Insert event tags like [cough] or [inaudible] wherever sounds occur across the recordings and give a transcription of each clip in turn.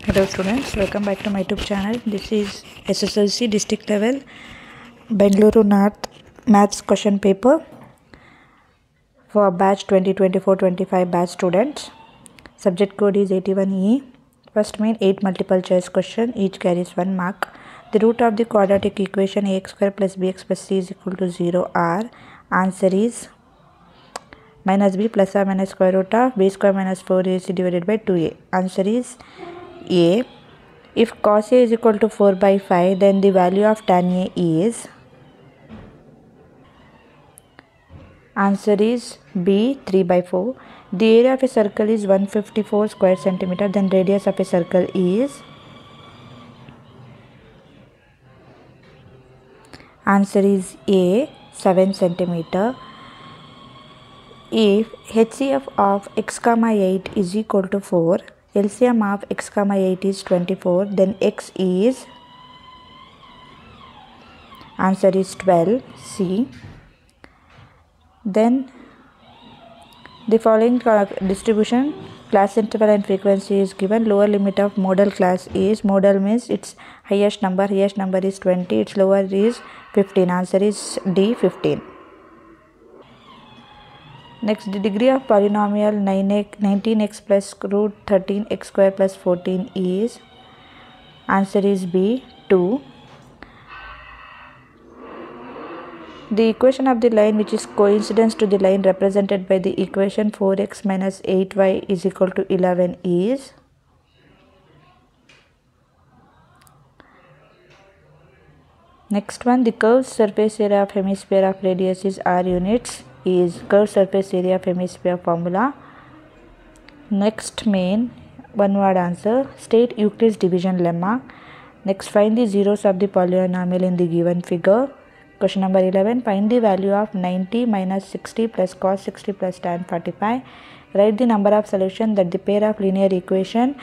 Hello students welcome back to my tube channel this is SSLC district level Bengaluru north maths question paper for batch 2024-25 batch students subject code is 81 one E first main eight multiple choice question each carries one mark the root of the quadratic equation A X square plus B X plus C is equal to zero are answer is minus B plus or minus square root of B square minus four A C divided by two A answer is a. If cos a is equal to 4 by 5, then the value of tan a is. Answer is B 3 by 4. The area of a circle is 154 square centimeter. Then radius of a circle is. Answer is A 7 centimeter. If HCF of x comma 8 is equal to 4, LCM of x comma 8 is 24, then x is. Answer is 12 C. Then the following distribution class interval and frequency is given lower limit of modal class is modal means its highest number highest number is 20 its lower is 15 answer is d 15 next the degree of polynomial 9x 19x plus root 13 x square plus 14 is answer is b 2 The equation of the line which is coincidence to the line represented by the equation 4x minus 8y is equal to 11 is Next one the curved surface area of hemisphere of radius is r units is curved surface area of hemisphere formula. Next main one word answer state Euclid's division lemma. Next find the zeros of the polynomial in the given figure. Question number 11 find the value of 90 minus 60 plus cos 60 plus tan 45. Write the number of solution that the pair of linear equation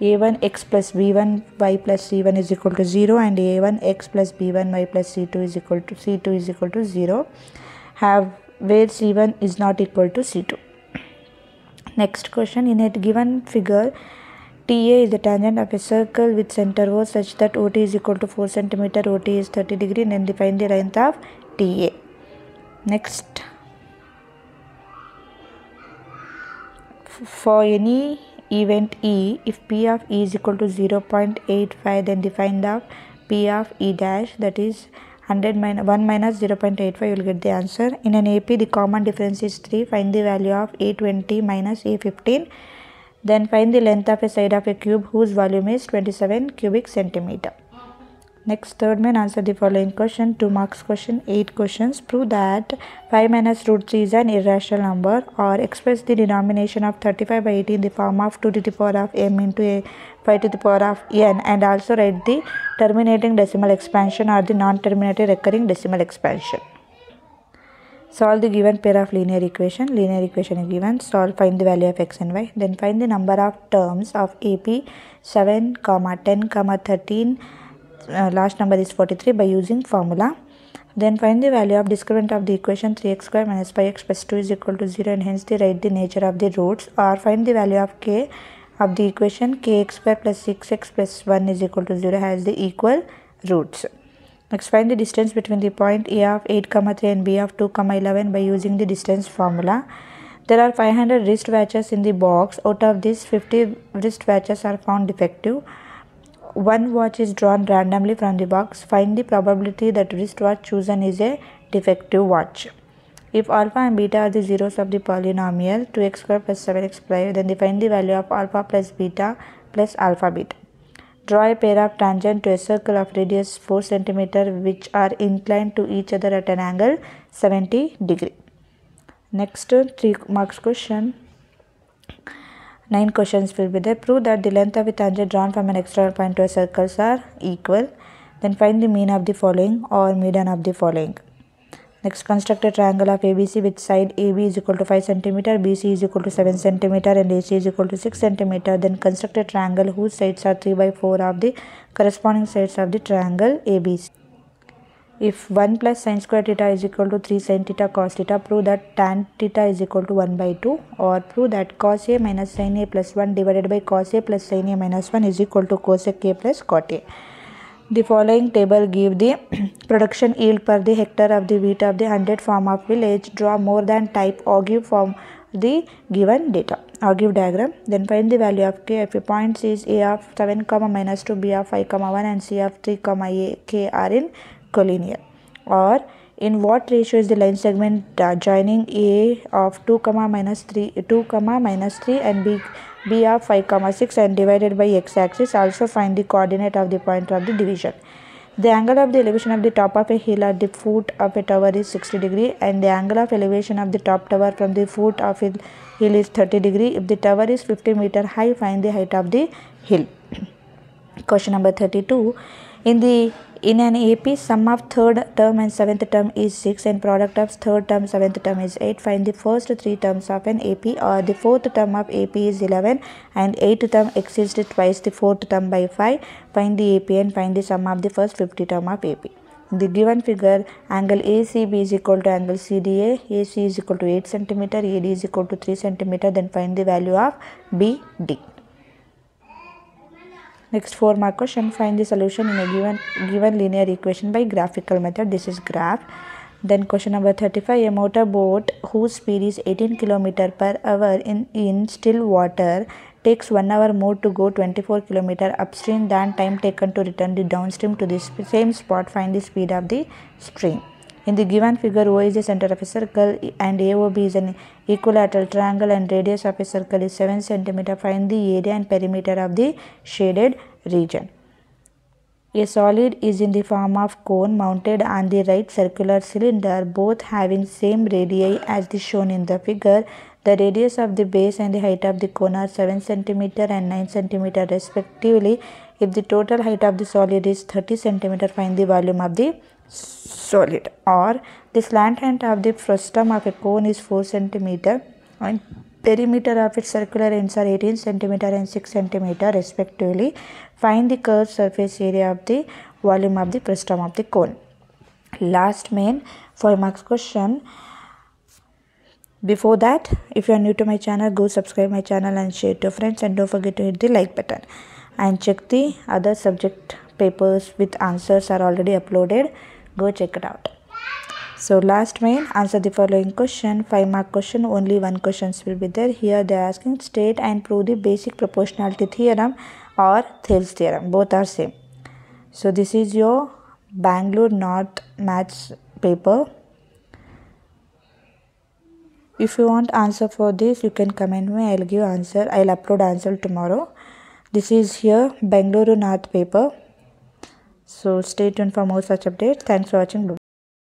a1 x plus b1 y plus c1 is equal to 0 and a1 x plus b1 y plus c2 is equal to c2 is equal to 0 have where c1 is not equal to c2. Next question in a given figure TA is the tangent of a circle with center O such that OT is equal to 4 cm, OT is 30 degree and then define the length of TA. Next, for any event E, if P of E is equal to 0.85 then define the P of E dash that is 100 minus 1 minus 0.85 you will get the answer. In an AP the common difference is 3 find the value of A20 minus A15 then find the length of a side of a cube whose volume is 27 cubic centimeter. Next third main answer the following question 2 marks question 8 questions prove that 5 minus root 3 is an irrational number or express the denomination of 35 by 80 in the form of 2 to the power of m into a 5 to the power of n and also write the terminating decimal expansion or the non-terminating recurring decimal expansion. Solve the given pair of linear equation. Linear equation is given. Solve find the value of x and y. Then find the number of terms of AP 7, comma 10, comma 13. Uh, last number is 43 by using formula. Then find the value of discriminant of the equation 3x square minus 5x plus 2 is equal to 0 and hence the write the nature of the roots or find the value of k of the equation kx square plus 6x plus 1 is equal to 0 has the equal roots. Next find the distance between the point A of 8 comma 3 and B of 2 comma 11 by using the distance formula. There are 500 wrist watches in the box. Out of this 50 wrist watches are found defective. One watch is drawn randomly from the box. Find the probability that wristwatch chosen is a defective watch. If alpha and beta are the zeros of the polynomial 2x square plus 7x plus then find the value of alpha plus beta plus alpha beta. Draw a pair of tangent to a circle of radius 4 cm which are inclined to each other at an angle 70 degree. Next 3 marks question. 9 questions will be there. Prove that the length of a tangent drawn from an external point to a circles are equal. Then find the mean of the following or median of the following. Next, construct a triangle of ABC with side AB is equal to 5 cm, BC is equal to 7 cm and AC is equal to 6 cm. Then construct a triangle whose sides are 3 by 4 of the corresponding sides of the triangle ABC. If 1 plus sin square theta is equal to 3 sin theta cos theta prove that tan theta is equal to 1 by 2 or prove that cos a minus sin a plus 1 divided by cos a plus sin a minus 1 is equal to cosec a plus cot a. The following table give the production yield per the hectare of the wheat of the 100 farm of village. Draw more than type Ogive from the given data. Ogive diagram. Then find the value of k if a point is a of 7 comma minus 2 b of 5 comma 1 and c of 3 comma a k are in collinear. Or in what ratio is the line segment uh, joining a of 2 comma minus 3 2 comma minus 3 and b b of 5 comma 6 and divided by x axis also find the coordinate of the point of the division. The angle of the elevation of the top of a hill at the foot of a tower is 60 degree and the angle of elevation of the top tower from the foot of a hill is 30 degree. If the tower is 50 meter high find the height of the hill. [clears throat] Question number 32 in the in an AP, sum of third term and seventh term is 6 and product of third term, seventh term is 8. Find the first three terms of an AP or the fourth term of AP is 11 and eighth term exceeds twice the fourth term by 5. Find the AP and find the sum of the first 50 term of AP. In the given figure, angle ACB is equal to angle CDA, AC is equal to 8 cm, AD is equal to 3 cm. Then find the value of BD. Next four mark question find the solution in a given given linear equation by graphical method. This is graph. Then question number 35 a motor boat whose speed is 18 km per hour in, in still water takes 1 hour more to go 24 km upstream than time taken to return the downstream to the same spot. Find the speed of the stream. In the given figure, O is the center of a circle and AOB is an equilateral triangle and radius of a circle is 7 cm. Find the area and perimeter of the shaded region. A solid is in the form of cone mounted on the right circular cylinder, both having same radii as the shown in the figure. The radius of the base and the height of the cone are 7 cm and 9 cm respectively. If the total height of the solid is 30 cm, find the volume of the solid or the slant height of the frustum of a cone is 4 cm and perimeter of its circular ends are 18 cm and 6 cm respectively. Find the curved surface area of the volume of the frustum of the cone. Last main 5 marks question. Before that, if you are new to my channel, go subscribe my channel and share to your friends and don't forget to hit the like button. And check the other subject papers with answers are already uploaded. Go check it out. So last main answer the following question. 5 mark question only one questions will be there. Here they are asking state and prove the basic proportionality theorem or Thales theorem. Both are same. So this is your Bangalore North Maths paper. If you want answer for this, you can comment me. I'll give answer. I'll upload answer tomorrow. This is here Bangalore North paper. So stay tuned for more such updates. Thanks for watching.